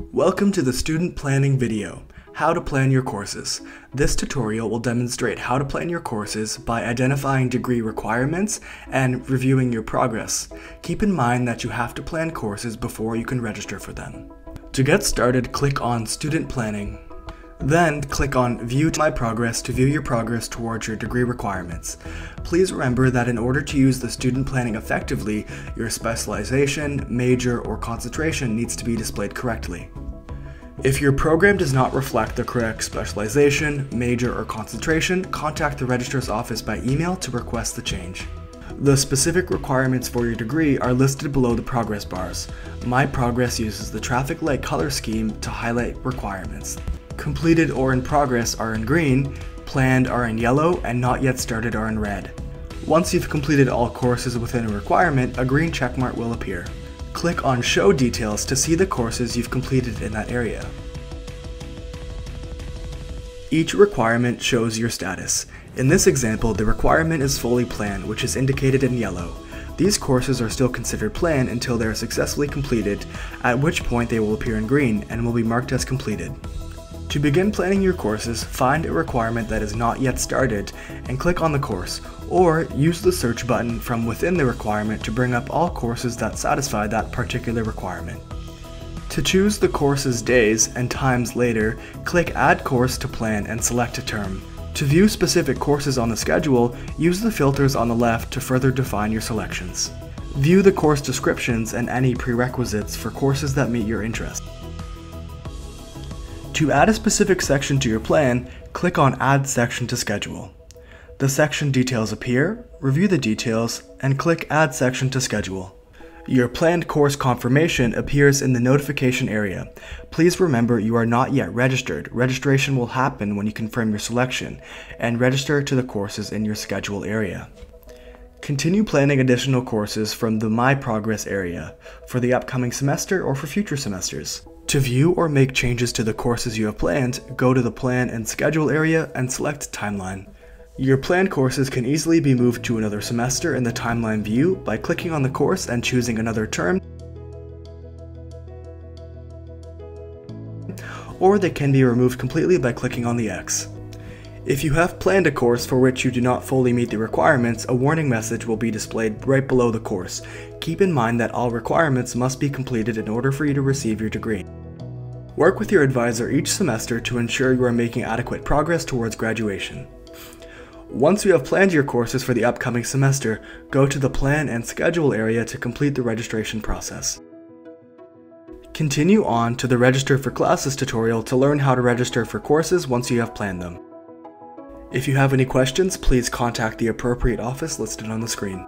Welcome to the student planning video, how to plan your courses. This tutorial will demonstrate how to plan your courses by identifying degree requirements and reviewing your progress. Keep in mind that you have to plan courses before you can register for them. To get started, click on Student Planning. Then click on View My Progress to view your progress towards your degree requirements. Please remember that in order to use the student planning effectively, your specialization, major, or concentration needs to be displayed correctly. If your program does not reflect the correct specialization, major, or concentration, contact the registrar's office by email to request the change. The specific requirements for your degree are listed below the progress bars. My Progress uses the traffic light color scheme to highlight requirements completed or in progress are in green, planned are in yellow, and not yet started are in red. Once you've completed all courses within a requirement, a green checkmark will appear. Click on Show Details to see the courses you've completed in that area. Each requirement shows your status. In this example, the requirement is fully planned, which is indicated in yellow. These courses are still considered planned until they are successfully completed, at which point they will appear in green and will be marked as completed. To begin planning your courses, find a requirement that is not yet started and click on the course, or use the search button from within the requirement to bring up all courses that satisfy that particular requirement. To choose the course's days and times later, click Add Course to Plan and select a term. To view specific courses on the schedule, use the filters on the left to further define your selections. View the course descriptions and any prerequisites for courses that meet your interest. To add a specific section to your plan, click on Add Section to Schedule. The section details appear, review the details, and click Add Section to Schedule. Your planned course confirmation appears in the notification area. Please remember you are not yet registered. Registration will happen when you confirm your selection, and register to the courses in your schedule area. Continue planning additional courses from the My Progress area for the upcoming semester or for future semesters. To view or make changes to the courses you have planned, go to the Plan and Schedule area and select Timeline. Your planned courses can easily be moved to another semester in the timeline view by clicking on the course and choosing another term, or they can be removed completely by clicking on the X. If you have planned a course for which you do not fully meet the requirements, a warning message will be displayed right below the course. Keep in mind that all requirements must be completed in order for you to receive your degree. Work with your advisor each semester to ensure you are making adequate progress towards graduation. Once you have planned your courses for the upcoming semester, go to the Plan and Schedule area to complete the registration process. Continue on to the Register for Classes tutorial to learn how to register for courses once you have planned them. If you have any questions, please contact the appropriate office listed on the screen.